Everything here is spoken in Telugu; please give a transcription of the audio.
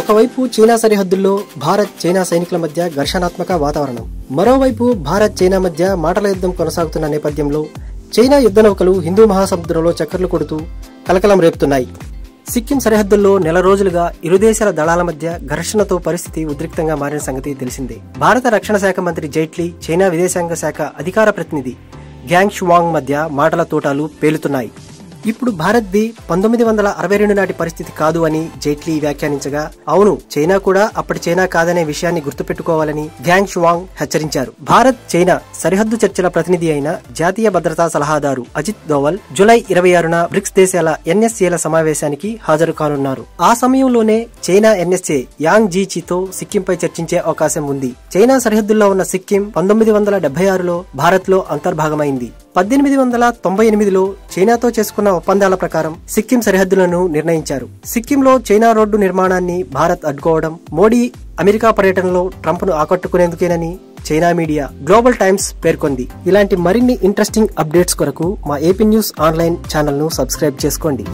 ఒకవైపు చైనా సరిహద్దుల్లో భారత్ చైనా సైనికుల మధ్య ఘర్షణాత్మక వాతావరణం మరోవైపు భారత్ చైనా మధ్య మాటల యుద్ధం కొనసాగుతున్న నేపథ్యంలో చైనా యుద్ధ నౌకలు హిందూ మహాసముద్రంలో చక్కర్లు కొడుతూ కలకలం రేపుతున్నాయి. సిక్కిం సరిహద్దుల్లో నెల రోజులుగా ఇరు దేశాల దళాల మధ్య ఘర్షణతో పరిస్థితి ఉద్రిక్తంగా మారిన సంగతి తెలిసిందే. భారత రక్షణ శాఖ మంత్రి జైట్లీ చైనా విదేశాంగ శాఖ అధికార ప్రతినిధి గ్యాంగ్ షువాంగ్ మధ్య మాటల తోటాలు పేలుతున్నాయి. ఇప్పుడు భారత్ది పంతొమ్మిది వందల అరవై రెండు నాటి పరిస్థితి కాదు అని జైట్లీ వ్యాఖ్యానించగా అవును చైనా కూడా అప్పటి చైనా కాదనే విషయాన్ని గుర్తుపెట్టుకోవాలని గ్యాంగ్ షువాంగ్ హెచ్చరించారు. భారత్ చైనా సరిహద్దు చర్చల ప్రతినిధి అయిన జాతీయ భద్రతా సలహాదారు అజిత్ దోవల్ జులై ఇరవై ఆరున బ్రిక్స్ దేశాల ఎన్ఎస్ఏల సమావేశానికి హాజరు కానున్నారు ఆ సమయంలోనే చైనా ఎన్ఎస్ఏ యాంగ్ జీచీతో సిక్కింపై చర్చించే అవకాశం ఉంది. చైనా సరిహద్దుల్లో ఉన్న సిక్కిం పంతొమ్మిది వందల డెబ్బై ఆరులో భారత్లో అంతర్భాగమైంది. పద్దెనిమిది వందల తొంభై ఎనిమిదిలో చైనాతో చేసుకున్న ఒప్పందాల ప్రకారం సిక్కిం సరిహద్దులను నిర్ణయించారు. సిక్కింలో చైనా రోడ్డు నిర్మాణాన్ని భారత్ అడ్డుకోవడం మోడీ అమెరికా పర్యటనలో ట్రంప్ను ఆకట్టుకునేందుకేనని చైనా మీడియా గ్లోబల్ టైమ్స్ పేర్కొంది. ఇలాంటి మరిన్ని ఇంట్రెస్టింగ్ అప్డేట్స్ కొరకు మా ఏపీ న్యూస్ ఆన్లైన్ ఛానల్ను సబ్స్క్రైబ్ చేసుకోండి.